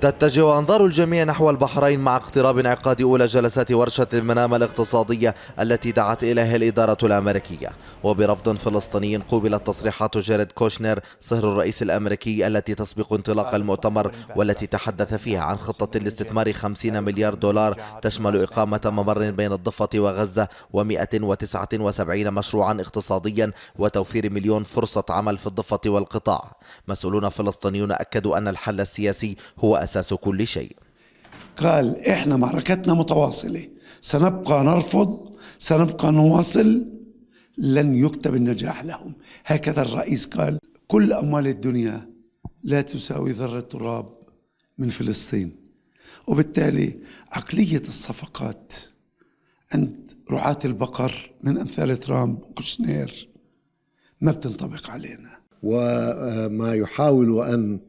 تتجه أنظار الجميع نحو البحرين مع اقتراب انعقاد أولى جلسات ورشة المنامة الاقتصادية التي دعت إليها الإدارة الأمريكية. وبرفض فلسطيني قوبلت تصريحات جاريد كوشنر صهر الرئيس الأمريكي التي تسبق انطلاق المؤتمر والتي تحدث فيها عن خطة لاستثمار 50 مليار دولار تشمل إقامة ممر بين الضفة وغزة و179 مشروعا اقتصاديا وتوفير مليون فرصة عمل في الضفة والقطاع. مسؤولون فلسطينيون أكدوا أن الحل السياسي هو أساس كل شيء. قال إحنا معركتنا متواصلة. سنبقى نرفض سنبقى نواصل لن يكتب النجاح لهم. هكذا الرئيس قال كل أموال الدنيا لا تساوي ذرة تراب من فلسطين. وبالتالي عقلية الصفقات عند رعاة البقر من أمثال ترامب وكوشنير ما بتنطبق علينا. وما يحاول أن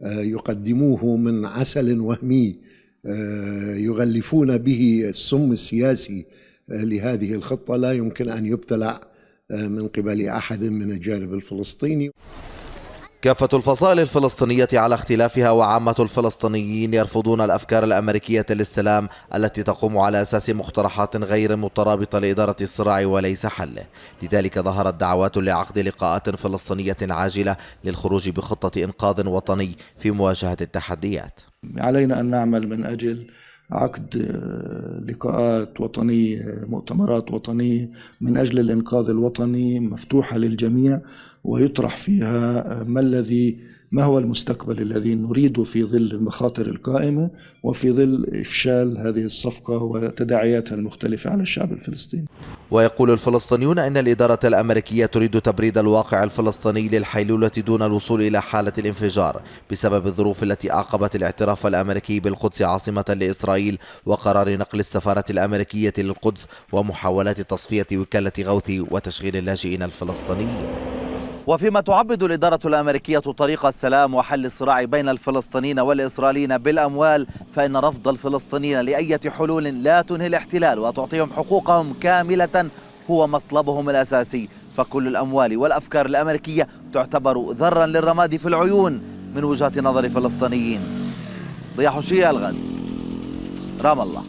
يقدموه من عسل وهمي يغلفون به السم السياسي لهذه الخطة. لا يمكن أن يبتلع من قبل أحد من الجانب الفلسطيني. كافة الفصائل الفلسطينية على اختلافها وعامة الفلسطينيين يرفضون الأفكار الأمريكية للسلام التي تقوم على أساس مقترحات غير مترابطة لإدارة الصراع وليس حله لذلك ظهرت دعوات لعقد لقاءات فلسطينية عاجلة للخروج بخطة إنقاذ وطني في مواجهة التحديات. علينا أن نعمل من أجل عقد آه، لقاءات وطنية مؤتمرات وطنية من أجل الإنقاذ الوطني مفتوحة للجميع ويطرح فيها آه، ما الذي ما هو المستقبل الذي نريده في ظل المخاطر القائمة وفي ظل إفشال هذه الصفقة وتداعياتها المختلفة على الشعب الفلسطيني؟ ويقول الفلسطينيون أن الإدارة الأمريكية تريد تبريد الواقع الفلسطيني للحيلولة دون الوصول إلى حالة الانفجار بسبب الظروف التي أعقبت الاعتراف الأمريكي بالقدس عاصمة لإسرائيل وقرار نقل السفارة الأمريكية للقدس ومحاولات تصفية وكالة غوثي وتشغيل اللاجئين الفلسطينيين. وفيما تعبد الإدارة الأمريكية طريق السلام وحل الصراع بين الفلسطينيين والإسرائيليين بالأموال فإن رفض الفلسطينيين لأية حلول لا تنهي الاحتلال وتعطيهم حقوقهم كاملة هو مطلبهم الأساسي. فكل الأموال والأفكار الأمريكية تعتبر ذرا للرماد في العيون من وجهة نظر فلسطينيين. ضياء حشية الغد. رام الله.